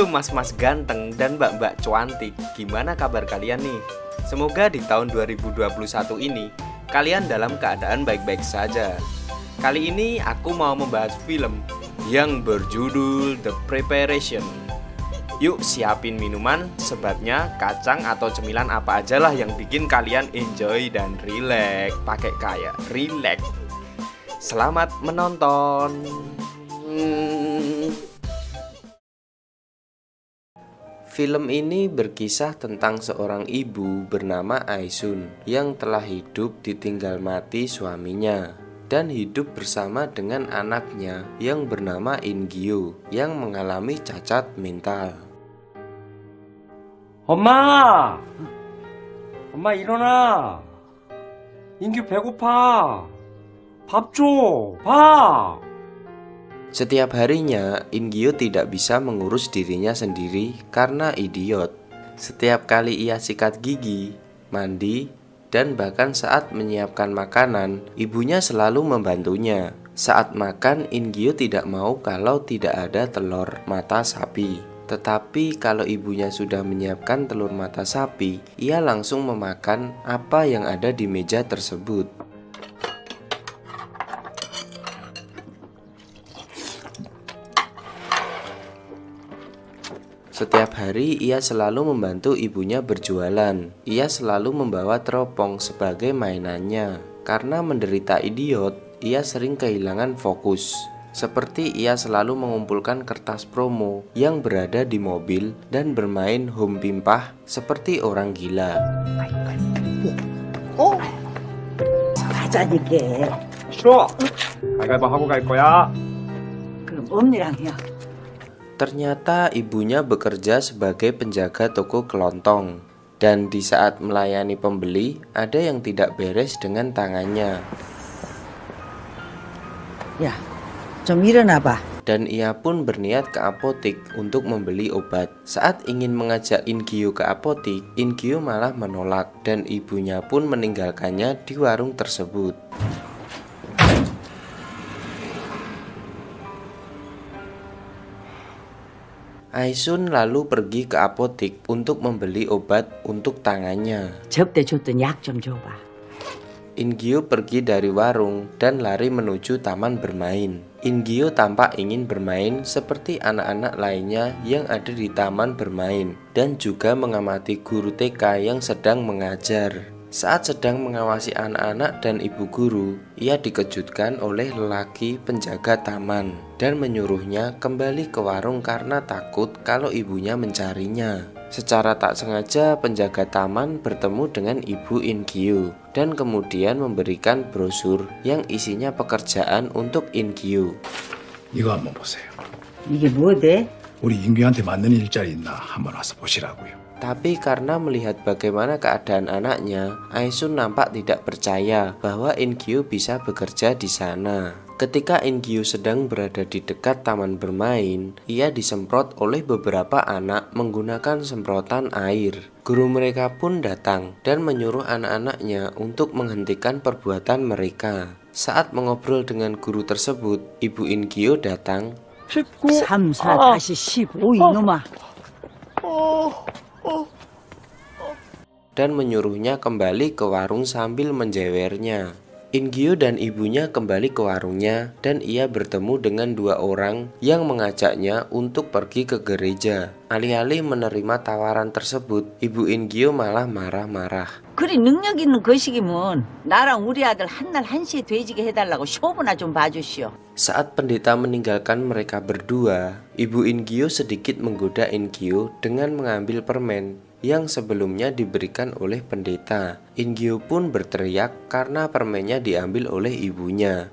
Halo mas-mas ganteng dan mbak-mbak cuantik. Gimana kabar kalian nih? Semoga di tahun 2021 ini Kalian dalam keadaan baik-baik saja. Kali ini aku mau membahas film Yang berjudul The Preparation. Yuk siapin minuman, sebatnya, kacang atau cemilan apa aja lah yang bikin kalian enjoy dan relax Pakai kayak relax Selamat menonton Film ini berkisah tentang seorang ibu bernama Aisun yang telah hidup ditinggal mati suaminya dan hidup bersama dengan anaknya yang bernama Ingyo yang mengalami cacat mental. 엄마! 엄마 일어나! 인규 배고파! 밥 줘! 밥! Setiap harinya, Ingyo tidak bisa mengurus dirinya sendiri karena idiot. Setiap kali ia sikat gigi, mandi, dan bahkan saat menyiapkan makanan, ibunya selalu membantunya. Saat makan, Ingyo tidak mau kalau tidak ada telur mata sapi. Tetapi kalau ibunya sudah menyiapkan telur mata sapi, ia langsung memakan apa yang ada di meja tersebut. Setiap hari ia selalu membantu ibunya berjualan. Ia selalu membawa teropong sebagai mainannya. Karena menderita idiot, ia sering kehilangan fokus. Seperti ia selalu mengumpulkan kertas promo yang berada di mobil dan bermain home pimpah seperti orang gila. 어? 사자니까 싫어! 가위바위보 하고 갈 거야. 그럼 엄니랑 해요 Ternyata ibunya bekerja sebagai penjaga toko kelontong, dan di saat melayani pembeli ada yang tidak beres dengan tangannya. Ya, Cemiran apa? Dan ia pun berniat ke apotik untuk membeli obat. Saat ingin mengajak Inkyu ke apotik, Inkyu malah menolak dan ibunya pun meninggalkannya di warung tersebut. Aisun lalu pergi ke apotek untuk membeli obat untuk tangannya. Ingyo pergi dari warung dan lari menuju taman bermain. Ingyo tampak ingin bermain seperti anak-anak lainnya yang ada di taman bermain dan juga mengamati guru TK yang sedang mengajar. Saat sedang mengawasi anak-anak dan ibu guru, ia dikejutkan oleh lelaki penjaga taman dan menyuruhnya kembali ke warung karena takut kalau ibunya mencarinya. Secara tak sengaja, penjaga taman bertemu dengan ibu Ingyo dan kemudian memberikan brosur yang isinya pekerjaan untuk Ingyo. 이거 한번 보세요. 이게 뭐대? 우리 인규한테 맞는 일자리 있나 한번 와서 보시라고요. Tapi karena melihat bagaimana keadaan anaknya, Aisun nampak tidak percaya bahwa Inkyu bisa bekerja di sana. Ketika Inkyu sedang berada di dekat taman bermain, ia disemprot oleh beberapa anak menggunakan semprotan air. Guru mereka pun datang dan menyuruh anak-anaknya untuk menghentikan perbuatan mereka. Saat mengobrol dengan guru tersebut, Ibu Inkyu datang. 3, 4, ah dan menyuruhnya kembali ke warung sambil menjewernya. Ingyo dan ibunya kembali ke warungnya dan ia bertemu dengan dua orang yang mengajaknya untuk pergi ke gereja. Alih-alih menerima tawaran tersebut, ibu Ingyo malah marah-marah. 그리 능력 있는 거식이면 나랑 우리 아들 한날 한시에 돼지게 해달라고 쇼부나 좀 봐주시오 Saat pendeta meninggalkan mereka berdua, ibu Ingyo sedikit menggoda Ingyo dengan mengambil permen yang sebelumnya diberikan oleh pendeta. Ingyo pun berteriak karena permennya diambil oleh ibunya.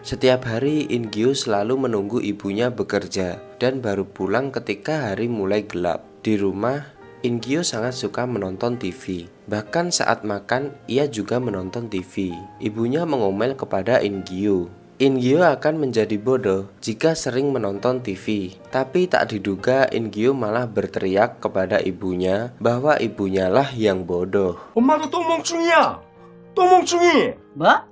Setiap hari Ingyu selalu menunggu ibunya bekerja dan baru pulang ketika hari mulai gelap. Di rumah, Ingyo sangat suka menonton TV. Bahkan saat makan, ia juga menonton TV. Ibunya mengomel kepada Ingyo. Ingyo akan menjadi bodoh jika sering menonton TV. Tapi tak diduga Ingyo malah berteriak kepada ibunya bahwa ibunya lah yang bodoh. Ba?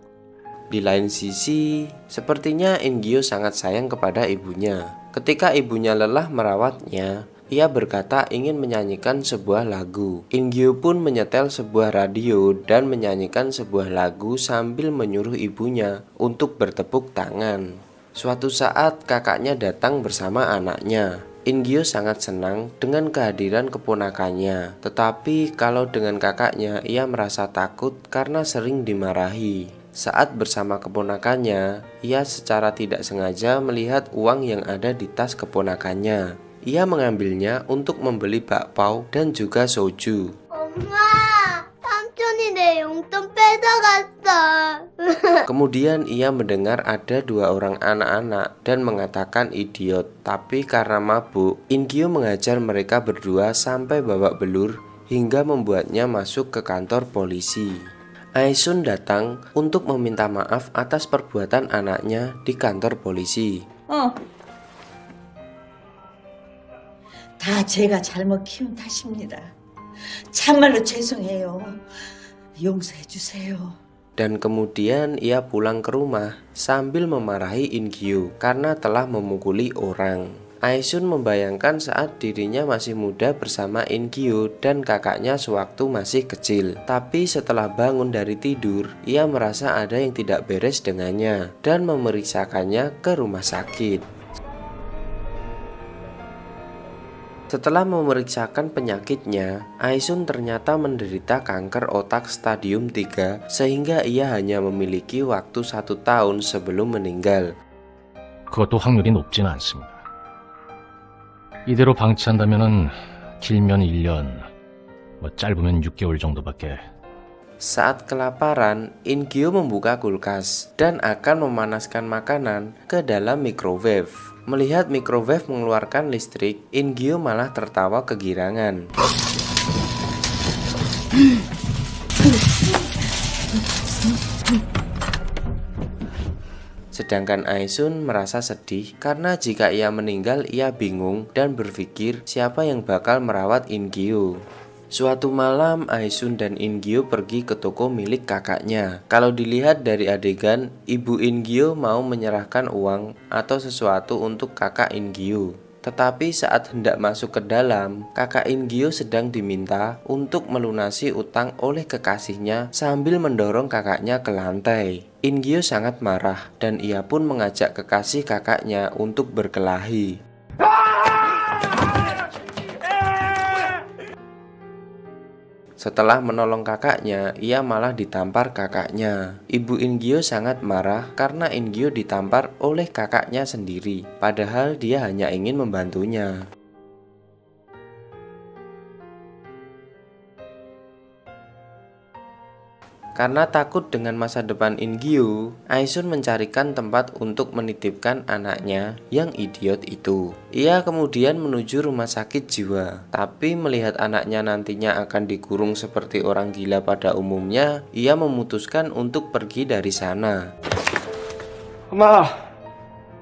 Di lain sisi, sepertinya Ingyo sangat sayang kepada ibunya. Ketika ibunya lelah merawatnya, ia berkata ingin menyanyikan sebuah lagu. Ingio pun menyetel sebuah radio dan menyanyikan sebuah lagu sambil menyuruh ibunya untuk bertepuk tangan. Suatu saat kakaknya datang bersama anaknya. Ingio sangat senang dengan kehadiran keponakannya, tetapi kalau dengan kakaknya ia merasa takut karena sering dimarahi. Saat bersama keponakannya, ia secara tidak sengaja melihat uang yang ada di tas keponakannya. Ia mengambilnya untuk membeli bakpao dan juga soju. 엄마, 삼촌이 내 용돈 뺏어갔어. Kemudian ia mendengar ada dua orang anak-anak dan mengatakan idiot. Tapi karena mabuk, Ingyo mengajar mereka berdua sampai babak belur hingga membuatnya masuk ke kantor polisi. Aisun datang untuk meminta maaf atas perbuatan anaknya di kantor polisi. 어. 다 제가 잘못 키운 탓입니다. 참말로 죄송해요. 용서해 주세요. Dan kemudian ia pulang ke rumah sambil memarahi Ingyo karena telah memukuli orang. Aisun membayangkan saat dirinya masih muda bersama Ingyo dan kakaknya sewaktu masih kecil. Tapi setelah bangun dari tidur, ia merasa ada yang tidak beres dengannya dan memeriksakannya ke rumah sakit. Setelah memeriksakan penyakitnya, Aisun ternyata menderita kanker otak stadium 3 sehingga ia hanya memiliki waktu satu tahun sebelum meninggal. 그것도 확률이 높진 않습니다. 이대로 방치한다면은 길면 1년, 뭐 짧으면 6개월 정도밖에 saat kelaparan, Ingyo membuka kulkas dan akan memanaskan makanan ke dalam microwave. Melihat microwave mengeluarkan listrik, Ingyo malah tertawa kegirangan. Sedangkan Aisun merasa sedih karena jika ia meninggal ia bingung dan berpikir siapa yang bakal merawat Ingyo. Suatu malam Aisun dan Ingyo pergi ke toko milik kakaknya. Kalau dilihat dari adegan, ibu Ingyo mau menyerahkan uang atau sesuatu untuk kakak Ingyo. Tetapi saat hendak masuk ke dalam, kakak Ingyo sedang diminta untuk melunasi utang oleh kekasihnya sambil mendorong kakaknya ke lantai. Ingyo sangat marah dan ia pun mengajak kekasih kakaknya untuk berkelahi. Setelah menolong kakaknya, ia malah ditampar kakaknya. Ibu Ingyo sangat marah karena Ingyo ditampar oleh kakaknya sendiri, padahal dia hanya ingin membantunya. Karena takut dengan masa depan Ingyo, Aisun mencarikan tempat untuk menitipkan anaknya yang idiot itu. Ia kemudian menuju rumah sakit jiwa, tapi melihat anaknya nantinya akan dikurung seperti orang gila pada umumnya, ia memutuskan untuk pergi dari sana. 엄마,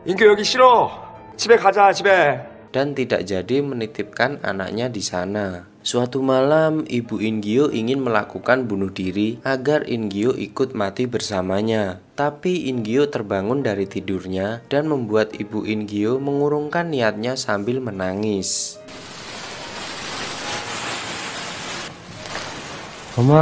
인규 여기 싫어. 집에 가자, 집에. dan tidak jadi menitipkan anaknya di sana. Suatu malam, ibu Ingyo ingin melakukan bunuh diri agar Ingyo ikut mati bersamanya. Tapi Ingyo terbangun dari tidurnya dan membuat ibu Ingyo mengurungkan niatnya sambil menangis. 엄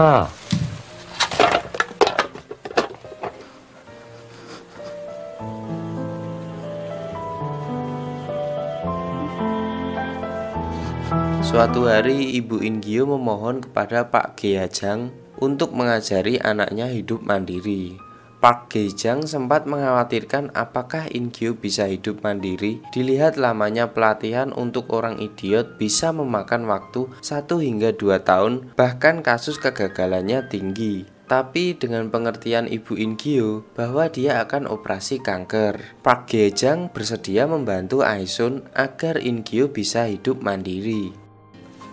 Suatu hari, ibu Ingyo memohon kepada Pak Geajang untuk mengajari anaknya hidup mandiri. Pak Gejang sempat mengkhawatirkan apakah Ingyo bisa hidup mandiri dilihat lamanya pelatihan untuk orang idiot bisa memakan waktu 1 hingga 2 tahun bahkan kasus kegagalannya tinggi. Tapi dengan pengertian Ibu Ingyo bahwa dia akan operasi kanker, Pak Gejang bersedia membantu Aisun agar Ingyo bisa hidup mandiri.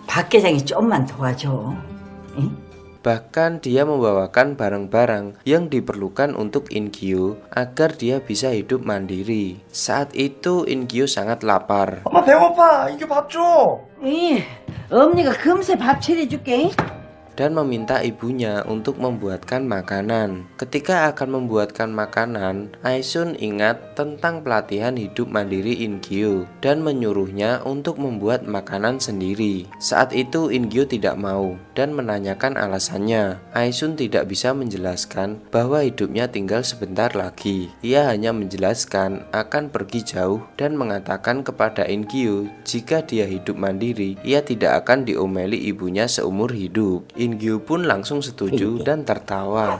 박 계장이 좀만 도와줘. 응? Bahkan dia membawakan barang-barang yang diperlukan untuk Ingyo agar dia bisa hidup mandiri. Saat itu Ingyo sangat lapar. 엄마 배고파. 인규 밥 줘. 이, 엄니가 금세 밥 차려줄게. dan meminta ibunya untuk membuatkan makanan. Ketika akan membuatkan makanan, Aisun ingat tentang pelatihan hidup mandiri Ingyo dan menyuruhnya untuk membuat makanan sendiri. Saat itu Ingyo tidak mau dan menanyakan alasannya. Aisun tidak bisa menjelaskan bahwa hidupnya tinggal sebentar lagi. Ia hanya menjelaskan akan pergi jauh dan mengatakan kepada Ingyo jika dia hidup mandiri, ia tidak akan diomeli ibunya seumur hidup. Ingyo pun langsung setuju dan tertawa.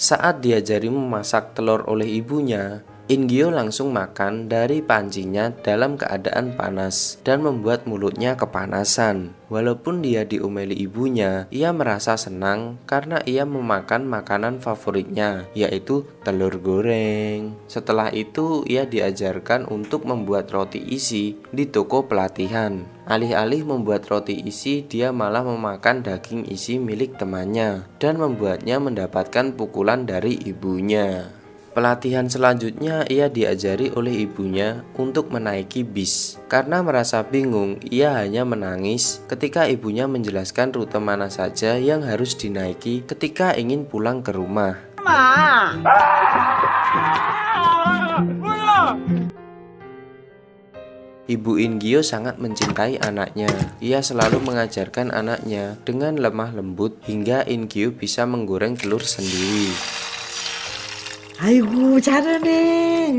Saat diajari memasak telur oleh ibunya, Ingyo langsung makan dari pancinya dalam keadaan panas dan membuat mulutnya kepanasan. Walaupun dia diomeli ibunya, ia merasa senang karena ia memakan makanan favoritnya, yaitu telur goreng. Setelah itu, ia diajarkan untuk membuat roti isi di toko pelatihan. Alih-alih membuat roti isi, dia malah memakan daging isi milik temannya dan membuatnya mendapatkan pukulan dari ibunya. Pelatihan selanjutnya ia diajari oleh ibunya untuk menaiki bis. Karena merasa bingung, ia hanya menangis ketika ibunya menjelaskan rute mana saja yang harus dinaiki ketika ingin pulang ke rumah. Ibu Ingyo sangat mencintai anaknya. Ia selalu mengajarkan anaknya dengan lemah lembut hingga Ingyo bisa menggoreng telur sendiri. 아이고 잘하네.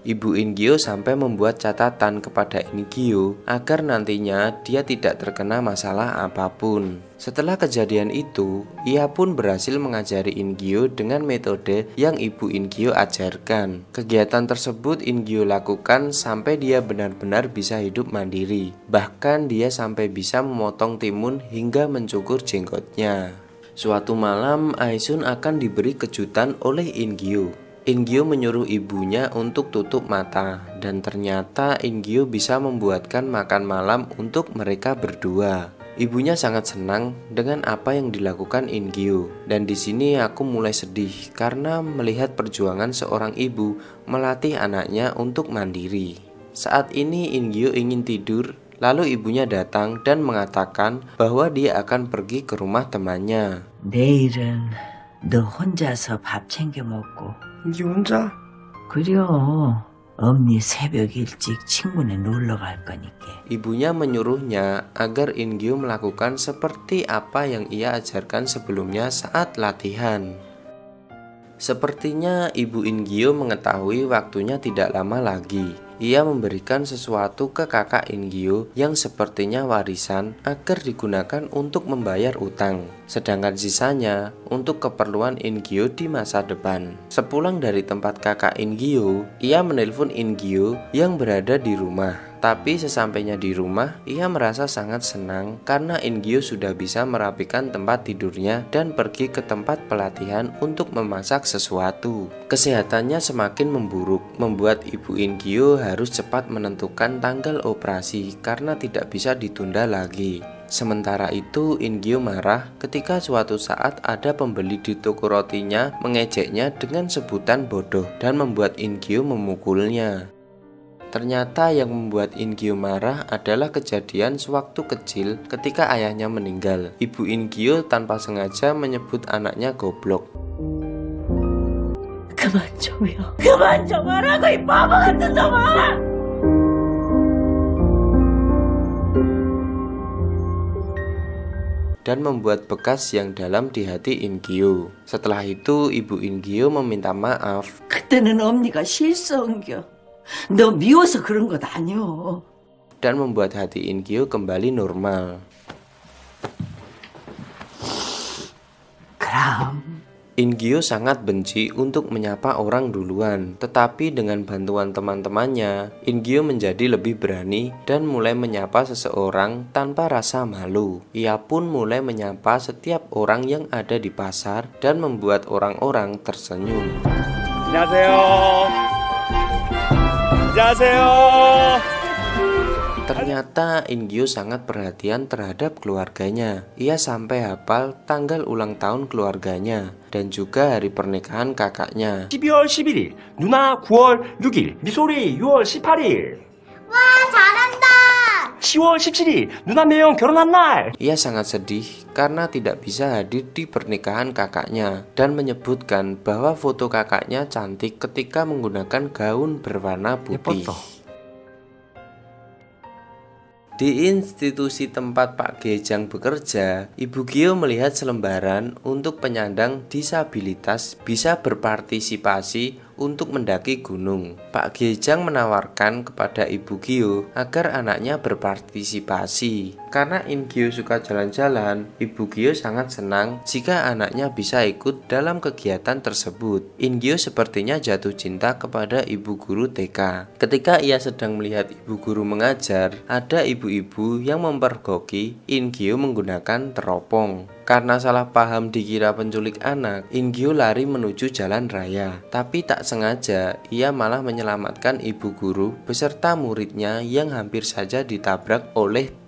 Ibu Ingyo sampai membuat catatan kepada Ingyo agar nantinya dia tidak terkena masalah apapun. Setelah kejadian itu, ia pun berhasil mengajari Ingyo dengan metode yang Ibu Ingyo ajarkan. Kegiatan tersebut Ingyo lakukan sampai dia benar-benar bisa hidup mandiri. Bahkan dia sampai bisa memotong timun hingga mencukur jenggotnya. Suatu malam, Aisun akan diberi kejutan oleh Ingyo. Ingyo menyuruh ibunya untuk tutup mata, dan ternyata Ingyo bisa membuatkan makan malam untuk mereka berdua. Ibunya sangat senang dengan apa yang dilakukan Ingyo, dan di sini aku mulai sedih karena melihat perjuangan seorang ibu melatih anaknya untuk mandiri. Saat ini Ingyo ingin tidur Lalu ibunya datang dan mengatakan bahwa dia akan pergi ke rumah temannya. 내일은 너 혼자서 밥 챙겨 먹고. 인기 혼자? 그려. 엄니 새벽 일찍 친구네 놀러 갈 거니까. Ibunya menyuruhnya agar Ingyo melakukan seperti apa yang ia ajarkan sebelumnya saat latihan. Sepertinya ibu Ingyo mengetahui waktunya tidak lama lagi. Ia memberikan sesuatu ke kakak Ingyo yang sepertinya warisan agar digunakan untuk membayar utang. Sedangkan sisanya untuk keperluan Ingyo di masa depan. Sepulang dari tempat kakak Ingyo, ia menelpon Ingyo yang berada di rumah. Tapi sesampainya di rumah, ia merasa sangat senang karena Ingyo sudah bisa merapikan tempat tidurnya dan pergi ke tempat pelatihan untuk memasak sesuatu. Kesehatannya semakin memburuk, membuat ibu Ingyo harus cepat menentukan tanggal operasi karena tidak bisa ditunda lagi. Sementara itu, Ingyo marah ketika suatu saat ada pembeli di toko rotinya mengejeknya dengan sebutan bodoh dan membuat Ingyo memukulnya. Ternyata yang membuat Ingyo marah adalah kejadian sewaktu kecil ketika ayahnya meninggal. Ibu Ingyo tanpa sengaja menyebut anaknya goblok. 그만 좀요. 그만 좀 하라고 이 바보 같은 놈아! dan membuat bekas yang dalam di hati Ingyo. Setelah itu, ibu Ingyo meminta maaf 그때는 엄니가 실수한겨. 너 미워서 그런 것 아니오. dan membuat hati Ingyo kembali normal. 그럼 Ingyo sangat benci untuk menyapa orang duluan, tetapi dengan bantuan teman-temannya, Ingyo menjadi lebih berani dan mulai menyapa seseorang tanpa rasa malu. Ia pun mulai menyapa setiap orang yang ada di pasar dan membuat orang-orang tersenyum. 안녕하세요. 안녕하세요. Ternyata Ingyo sangat perhatian terhadap keluarganya. Ia sampai hafal tanggal ulang tahun keluarganya dan juga hari pernikahan kakaknya. 12월 11일, 누나 9월 6일, 미소리 6월 18일. 와, 잘한다! 10월 17일 누나 매형 결혼한 날. Ia sangat sedih karena tidak bisa hadir di pernikahan kakaknya dan menyebutkan bahwa foto kakaknya cantik ketika menggunakan gaun berwarna putih. 예뻤어. Di institusi tempat Pak Gejang bekerja, Ibu Gio melihat selembaran untuk penyandang disabilitas bisa berpartisipasi untuk mendaki gunung. Pak Gejang menawarkan kepada Ibu Gio agar anaknya berpartisipasi. Karena In Gio suka jalan-jalan, Ibu Gio sangat senang jika anaknya bisa ikut dalam kegiatan tersebut. In Gio sepertinya jatuh cinta kepada ibu guru TK. Ketika ia sedang melihat ibu guru mengajar, ada ibu-ibu yang mempergoki In Gio menggunakan teropong. Karena salah paham dikira penculik anak, Ingyo lari menuju jalan raya. Tapi tak sengaja, ia malah menyelamatkan ibu guru beserta muridnya yang hampir saja ditabrak oleh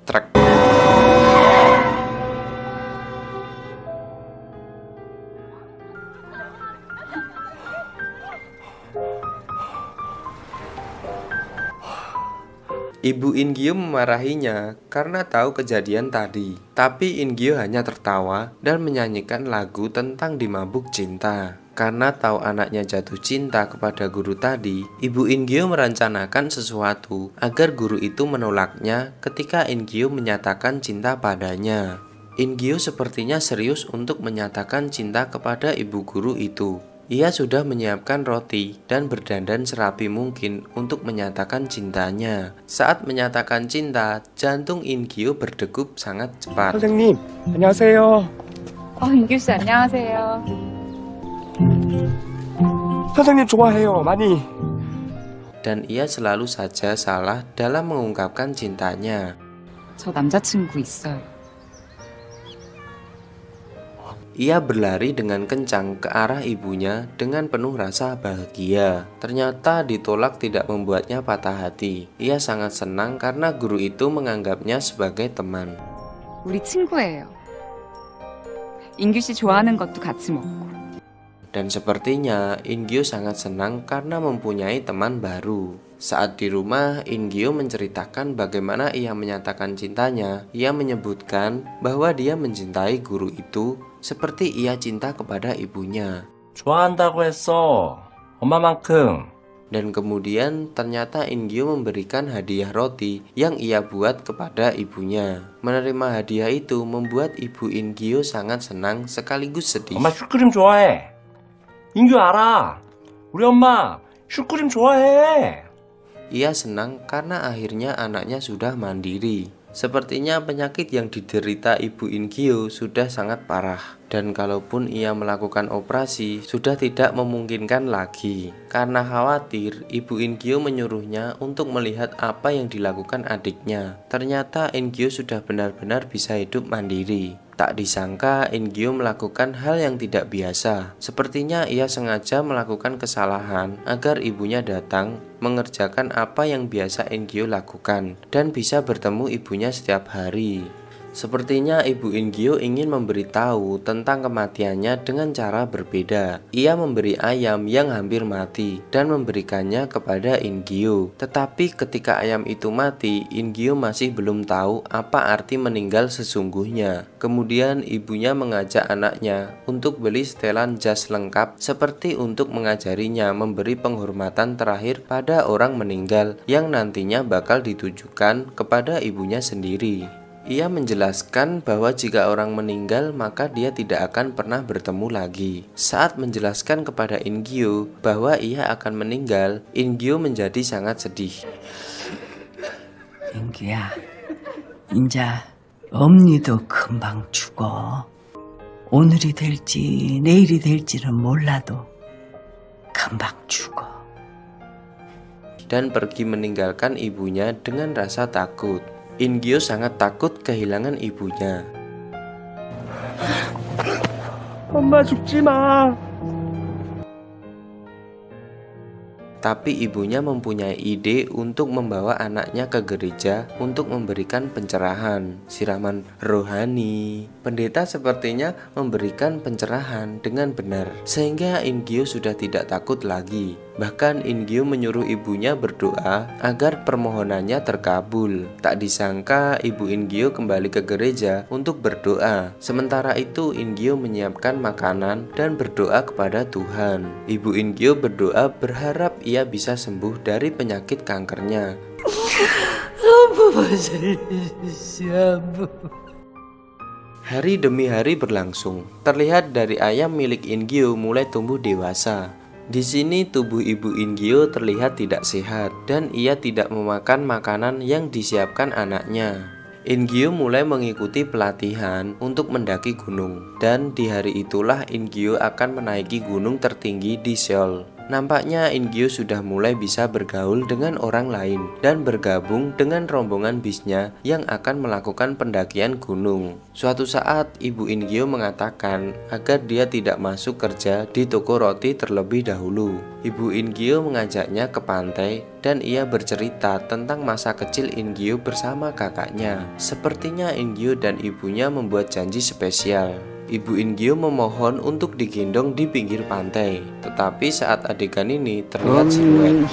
Ibu Ingyo memarahinya karena tahu kejadian tadi. Tapi Ingyo hanya tertawa dan menyanyikan lagu tentang dimabuk cinta. Karena tahu anaknya jatuh cinta kepada guru tadi, Ibu Ingyo merencanakan sesuatu agar guru itu menolaknya ketika Ingyo menyatakan cinta padanya. Ingyo sepertinya serius untuk menyatakan cinta kepada ibu guru itu. Ia sudah menyiapkan roti dan berdandan serapi mungkin untuk menyatakan cintanya. Saat menyatakan cinta, jantung Ingyo berdegup sangat cepat. 선생님, 안녕하세요. 어, 인규 씨 안녕하세요. 선생님 좋아해요, 많이. Dan ia selalu saja salah dalam mengungkapkan cintanya. 저 남자친구 있어요. Ia berlari dengan kencang ke arah ibunya dengan penuh rasa bahagia. Ternyata ditolak tidak membuatnya patah hati. Ia sangat senang karena guru itu menganggapnya sebagai teman. 우리 친구예요. 인규 씨 좋아하는 것도 같이 먹고. Dan sepertinya Ingyo sangat senang karena mempunyai teman baru. Saat di rumah, Ingyo menceritakan bagaimana ia menyatakan cintanya. Ia menyebutkan bahwa dia mencintai guru itu seperti ia cinta kepada ibunya. 좋아한다고 했어. 엄마만큼. Dan kemudian ternyata Ingyo memberikan hadiah roti yang ia buat kepada ibunya. Menerima hadiah itu membuat ibu Ingyo sangat senang sekaligus sedih. 엄마 슈크림 좋아해. 인규 알아. 우리 엄마 슈크림 좋아해. Ia senang karena akhirnya anaknya sudah mandiri. Sepertinya penyakit yang diderita ibu Ingyo sudah sangat parah dan kalaupun ia melakukan operasi sudah tidak memungkinkan lagi. Karena khawatir, ibu Ingyo menyuruhnya untuk melihat apa yang dilakukan adiknya. Ternyata Ingyo sudah benar-benar bisa hidup mandiri. Tak disangka Ingyo melakukan hal yang tidak biasa. Sepertinya ia sengaja melakukan kesalahan agar ibunya datang mengerjakan apa yang biasa Ingyo lakukan dan bisa bertemu ibunya setiap hari. Sepertinya Ibu Ingyo ingin memberitahu tentang kematiannya dengan cara berbeda. Ia memberi ayam yang hampir mati dan memberikannya kepada Ingyo. Tetapi ketika ayam itu mati, Ingyo masih belum tahu apa arti meninggal sesungguhnya. Kemudian ibunya mengajak anaknya untuk beli setelan jas lengkap seperti untuk mengajarinya memberi penghormatan terakhir pada orang meninggal yang nantinya bakal ditujukan kepada ibunya sendiri. Ia menjelaskan bahwa jika orang meninggal maka dia tidak akan pernah bertemu lagi. Saat menjelaskan kepada Ingyo bahwa ia akan meninggal, Ingyo menjadi sangat sedih. 인규야, 인자 엄니도 금방 죽어. 오늘이 될지 내일이 될지는 몰라도 금방 죽어. dan pergi meninggalkan ibunya dengan rasa takut. Ingyo sangat takut kehilangan ibunya. Mama ma. Tapi ibunya mempunyai ide untuk membawa anaknya ke gereja untuk memberikan pencerahan, siraman rohani. Pendeta sepertinya memberikan pencerahan dengan benar, sehingga Ingyo sudah tidak takut lagi Bahkan Ingyo menyuruh ibunya berdoa agar permohonannya terkabul. Tak disangka ibu Ingyo kembali ke gereja untuk berdoa. Sementara itu Ingyo menyiapkan makanan dan berdoa kepada Tuhan. Ibu Ingyo berdoa berharap ia bisa sembuh dari penyakit kankernya. Hari demi hari berlangsung. Terlihat dari ayam milik Ingyo mulai tumbuh dewasa. Di sini tubuh ibu Ingyo terlihat tidak sehat dan ia tidak memakan makanan yang disiapkan anaknya. Ingyo mulai mengikuti pelatihan untuk mendaki gunung dan di hari itulah Ingyo akan menaiki gunung tertinggi di Seoul. Nampaknya Ingyo sudah mulai bisa bergaul dengan orang lain dan bergabung dengan rombongan bisnya yang akan melakukan pendakian gunung. Suatu saat ibu Ingyo mengatakan agar dia tidak masuk kerja di toko roti terlebih dahulu. Ibu Ingyo mengajaknya ke pantai dan ia bercerita tentang masa kecil Ingyo bersama kakaknya. Sepertinya Ingyo dan ibunya membuat janji spesial. Ibu Ingyo memohon untuk digendong di pinggir pantai, tetapi saat adegan ini terlihat siluet.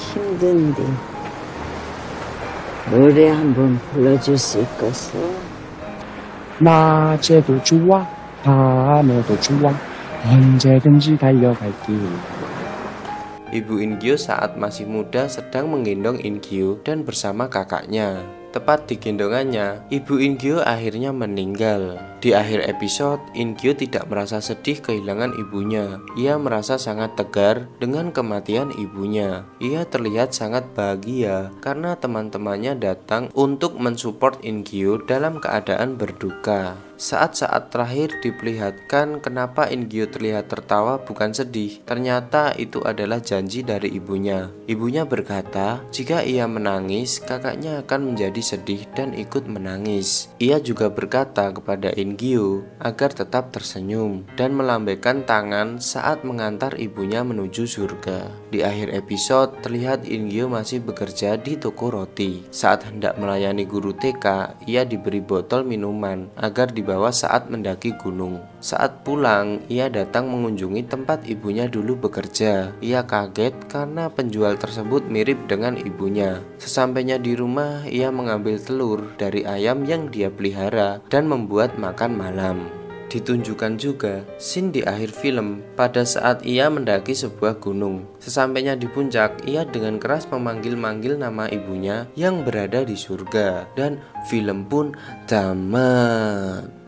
Ibu Ingyo saat masih muda sedang menggendong Ingyo dan bersama kakaknya. Tepat di gendongannya, Ibu Ingyo akhirnya meninggal. Di akhir episode, Ingyo tidak merasa sedih kehilangan ibunya. Ia merasa sangat tegar dengan kematian ibunya. Ia terlihat sangat bahagia karena teman-temannya datang untuk mensupport Ingyo dalam keadaan berduka. Saat-saat terakhir diperlihatkan kenapa Ingyo terlihat tertawa bukan sedih. Ternyata itu adalah janji dari ibunya. Ibunya berkata, jika ia menangis, kakaknya akan menjadi sedih dan ikut menangis. Ia juga berkata kepada Ingyo agar tetap tersenyum dan melambaikan tangan saat mengantar ibunya menuju surga. Di akhir episode, terlihat Ingyo masih bekerja di toko roti. Saat hendak melayani guru TK, ia diberi botol minuman agar dibawa saat mendaki gunung. Saat pulang, ia datang mengunjungi tempat ibunya dulu bekerja. Ia kaget karena penjual tersebut mirip dengan ibunya. Sesampainya di rumah, ia mengambil telur dari ayam yang dia pelihara dan membuat makan malam. Ditunjukkan juga scene di akhir film pada saat ia mendaki sebuah gunung. Sesampainya di puncak, ia dengan keras memanggil-manggil nama ibunya yang berada di surga dan film pun tamat.